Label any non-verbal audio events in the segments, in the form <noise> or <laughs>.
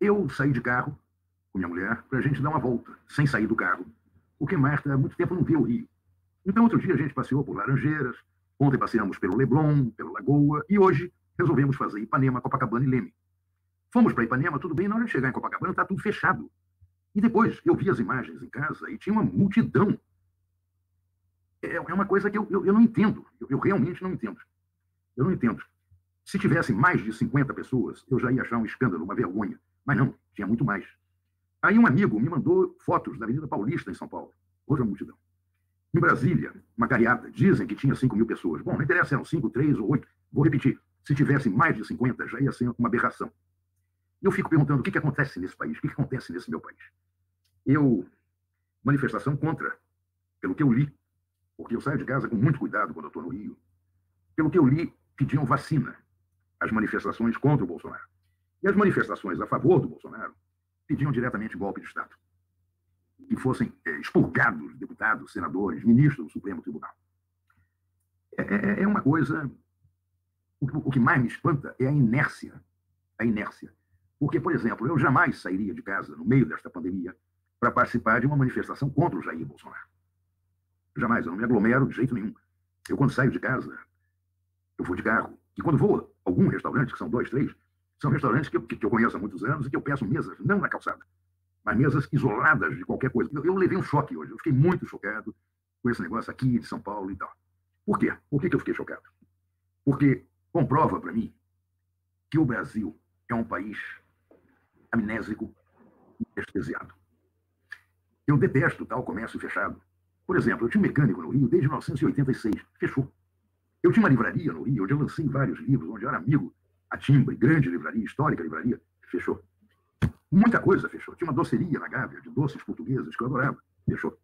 Eu saí de carro com minha mulher para a gente dar uma volta, sem sair do carro, porque Marta há muito tempo não viu o Rio. Então, outro dia a gente passeou por Laranjeiras, ontem passeamos pelo Leblon, pela Lagoa, e hoje resolvemos fazer Ipanema, Copacabana e Leme. Fomos para Ipanema, tudo bem, na hora de chegar em Copacabana está tudo fechado. E depois eu vi as imagens em casa e tinha uma multidão. É, é uma coisa que eu, eu, eu não entendo, eu, eu realmente não entendo. Eu não entendo. Se tivesse mais de 50 pessoas, eu já ia achar um escândalo, uma vergonha. Mas não, tinha muito mais. Aí um amigo me mandou fotos da Avenida Paulista, em São Paulo. Outra multidão. Em Brasília, uma cariata, dizem que tinha 5 mil pessoas. Bom, não interessa, eram 5, 3 ou 8. Vou repetir. Se tivesse mais de 50, já ia ser uma aberração. Eu fico perguntando o que, que acontece nesse país, o que, que acontece nesse meu país. Eu, manifestação contra, pelo que eu li, porque eu saio de casa com muito cuidado quando estou no Rio, pelo que eu li, pediam vacina as manifestações contra o Bolsonaro. E as manifestações a favor do Bolsonaro pediam diretamente golpe de Estado. Que fossem é, expurgados deputados, senadores, ministros do Supremo Tribunal. É, é, é uma coisa. O, o que mais me espanta é a inércia. A inércia. Porque, por exemplo, eu jamais sairia de casa no meio desta pandemia para participar de uma manifestação contra o Jair Bolsonaro. Jamais, eu não me aglomero de jeito nenhum. Eu, quando saio de casa, eu vou de carro. E quando vou a algum restaurante, que são dois, três, são restaurantes que que eu conheço há muitos anos e que eu peço mesas, não na calçada, mas mesas isoladas de qualquer coisa. Eu, eu levei um choque hoje, eu fiquei muito chocado com esse negócio aqui de São Paulo e tal. Por quê? Por que, que eu fiquei chocado? Porque comprova para mim que o Brasil é um país amnésico e anestesiado. Eu detesto tal comércio fechado. Por exemplo, eu tinha um mecânico no Rio desde 1986, fechou. Eu tinha uma livraria no Rio, onde eu lancei vários livros, onde eu era amigo, a Timbre, grande livraria, histórica livraria, fechou. Muita coisa fechou. Tinha uma doceria na Gávea, de doces portugueses, que eu adorava, fechou.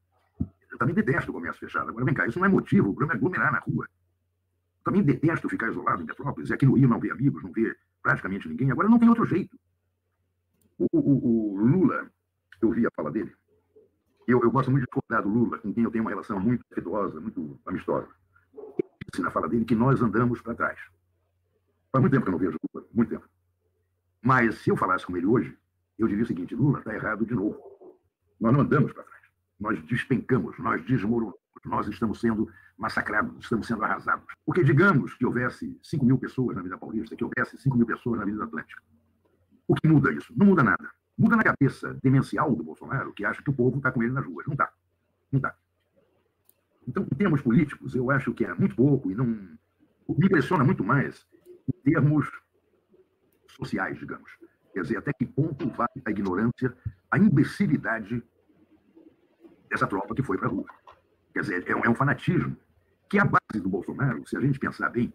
Eu também detesto o comércio fechado. Agora, vem cá, isso não é motivo para me aglomerar na rua. Eu também detesto ficar isolado em Petrópolis, e aqui no Rio não ver amigos, não ver praticamente ninguém. Agora, não tem outro jeito. O, o, o Lula, eu vi a fala dele, eu, eu gosto muito de discordar do Lula, com quem eu tenho uma relação muito afetuosa, muito amistosa disse na fala dele que nós andamos para trás. Faz muito tempo que eu não vejo Lula, muito tempo. Mas se eu falasse com ele hoje, eu diria o seguinte: Lula está errado de novo. Nós não andamos para trás. Nós despencamos, nós desmoronamos, nós estamos sendo massacrados, estamos sendo arrasados. Porque digamos que houvesse 5 mil pessoas na Vida Paulista, que houvesse 5 mil pessoas na Vida Atlântica. O que muda isso? Não muda nada. Muda na cabeça demencial do Bolsonaro, que acha que o povo está com ele nas ruas. Não está. Não está. Então, em termos políticos, eu acho que é muito pouco e não me impressiona muito mais em termos sociais, digamos. Quer dizer, até que ponto vai a ignorância, a imbecilidade dessa tropa que foi para a rua. Quer dizer, é um, é um, fanatismo que a base do Bolsonaro, se a gente pensar bem,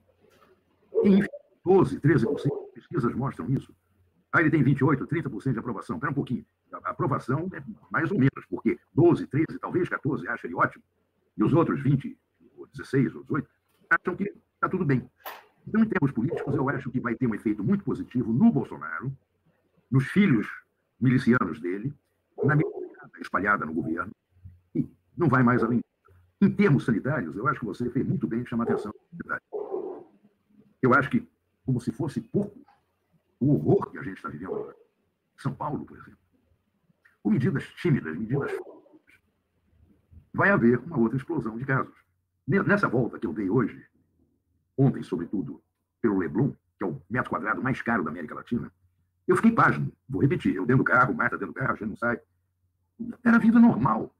tem 12, 13%, pesquisas mostram isso. Aí ele tem 28, 30% de aprovação. Espera um pouquinho. A aprovação é mais ou menos, porque 12, 13, talvez 14, acha ele ótimo e os outros 20, ou 16, ou 18, acham que está tudo bem. Então, em termos políticos, eu acho que vai ter um efeito muito positivo no Bolsonaro, nos filhos milicianos dele, na miliciana espalhada no governo, e não vai mais além. Em termos sanitários, eu acho que você fez muito bem de chamar atenção. Eu acho que, como se fosse pouco, o horror que a gente está vivendo agora. São Paulo, por exemplo. Com medidas tímidas, medidas vai haver uma outra explosão de casos. Nessa volta que eu dei hoje, ontem, sobretudo, pelo Leblon, que é o metro quadrado mais caro da América Latina, eu fiquei pasmo. Vou repetir, eu dentro do carro, Marta dentro do carro, a gente não sai. Era vida normal.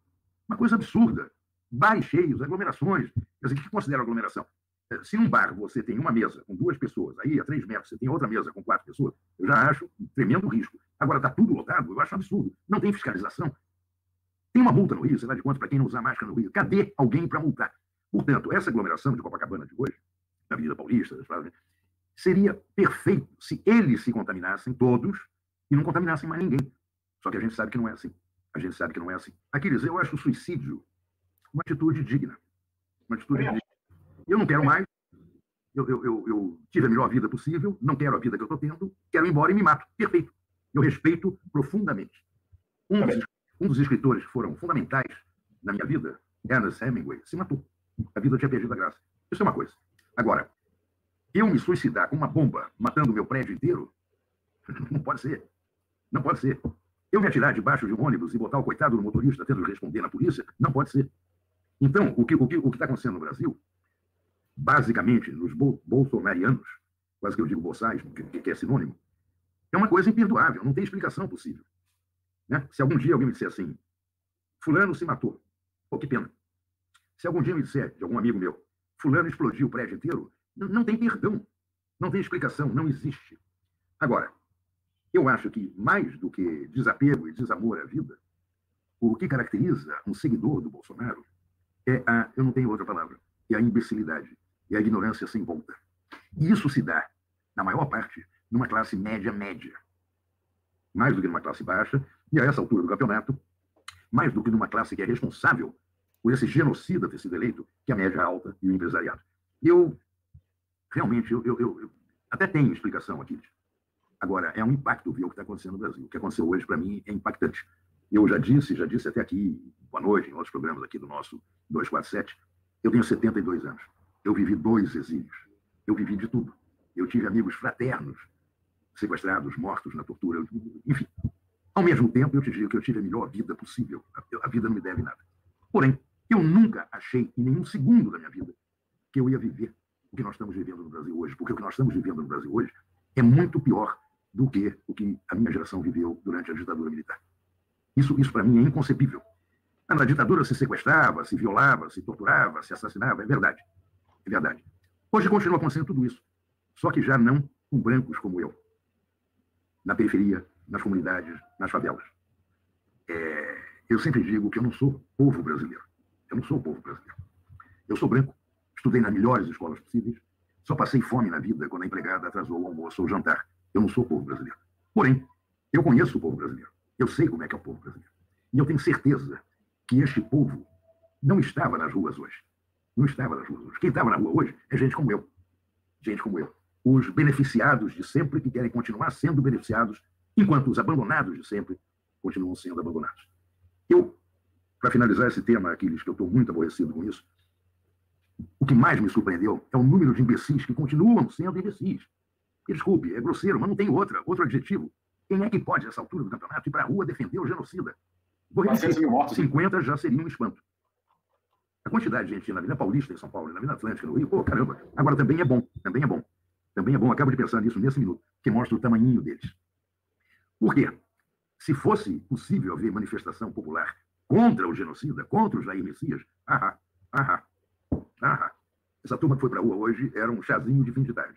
Uma coisa absurda. Bares cheios, aglomerações. Quer dizer, o que considera aglomeração? É, se num bar você tem uma mesa com duas pessoas, aí a três metros você tem outra mesa com quatro pessoas, eu já acho um tremendo risco. Agora, está tudo lotado, eu acho absurdo. Não tem fiscalização. Tem uma multa no Rio, você dá de conta para quem não usar máscara no Rio. Cadê alguém para multar? Portanto, essa aglomeração de Copacabana de hoje, na Avenida Paulista, seria perfeito se eles se contaminassem todos e não contaminassem mais ninguém. Só que a gente sabe que não é assim. A gente sabe que não é assim. Aquiles, eu acho o suicídio uma atitude digna. Uma atitude digna. Eu não quero mais. Eu, eu, eu, eu tive a melhor vida possível, não quero a vida que eu estou tendo, quero ir embora e me mato. Perfeito. Eu respeito profundamente. Um dos um dos escritores que foram fundamentais na minha vida, Ernest Hemingway, se matou. A vida tinha perdido a graça. Isso é uma coisa. Agora, eu me suicidar com uma bomba matando o meu prédio inteiro, <laughs> não pode ser. Não pode ser. Eu me atirar debaixo de um ônibus e botar o coitado do motorista tendo de responder na polícia, não pode ser. Então, o que o está acontecendo no Brasil, basicamente, nos bolsonarianos, quase que eu digo bolsais, que, que é sinônimo, é uma coisa imperdoável, não tem explicação possível. Né? Se algum dia alguém me disser assim, fulano se matou, pô, que pena. Se algum dia me disser, de algum amigo meu, fulano explodiu o prédio inteiro, não tem perdão, não tem explicação, não existe. Agora, eu acho que, mais do que desapego e desamor à vida, o que caracteriza um seguidor do Bolsonaro é a, eu não tenho outra palavra, é a imbecilidade, é a ignorância sem volta. E isso se dá, na maior parte, numa classe média-média. Mais do que numa classe baixa, e a essa altura do campeonato, mais do que numa classe que é responsável por esse genocida ter sido eleito, que é a média alta e o empresariado. Eu, realmente, eu, eu, eu até tenho explicação aqui. Agora, é um impacto ver o que está acontecendo no Brasil. O que aconteceu hoje, para mim, é impactante. Eu já disse, já disse até aqui, boa noite, em outros programas aqui do nosso 247, eu tenho 72 anos. Eu vivi dois exílios. Eu vivi de tudo. Eu tive amigos fraternos, sequestrados, mortos na tortura, enfim. Ao mesmo tempo, eu te digo que eu tive a melhor vida possível. A vida não me deve nada. Porém, eu nunca achei, em nenhum segundo da minha vida, que eu ia viver o que nós estamos vivendo no Brasil hoje. Porque o que nós estamos vivendo no Brasil hoje é muito pior do que o que a minha geração viveu durante a ditadura militar. Isso, isso para mim, é inconcebível. Na ditadura se sequestrava, se violava, se torturava, se assassinava, é verdade. É verdade. Hoje continua acontecendo tudo isso, só que já não com brancos como eu, na periferia, nas comunidades, nas favelas. É, eu sempre digo que eu não sou povo brasileiro. Eu não sou povo brasileiro. Eu sou branco. Estudei nas melhores escolas possíveis. Só passei fome na vida quando a empregada atrasou o almoço ou o jantar. Eu não sou povo brasileiro. Porém, eu conheço o povo brasileiro. Eu sei como é que é o povo brasileiro. E eu tenho certeza que este povo não estava nas ruas hoje. Não estava nas ruas hoje. Quem estava na rua hoje é gente como eu. Gente como eu. Os beneficiados de sempre que querem continuar sendo beneficiados, enquanto os abandonados de sempre continuam sendo abandonados. Eu, para finalizar esse tema, Aquiles, que eu estou muito aborrecido com isso, o que mais me surpreendeu é o número de imbecis que continuam sendo imbecis. Desculpe, é grosseiro, mas não tem outra, outro adjetivo. Quem é que pode, nessa altura do campeonato, ir para a rua defender o genocida? Vou repetir, 50 já seria um espanto. A quantidade de gente na Avenida Paulista, em São Paulo, na Avenida Atlântica, no Rio, pô, caramba. Agora também é bom, também é bom. Também é bom, acabo de pensar nisso nesse minuto, que mostra o tamanhinho deles. Por quê? Se fosse possível haver manifestação popular contra o genocida, contra o Jair Messias, ah, ah, ah, ah, essa turma que foi para a rua hoje era um chazinho de fim de tarde.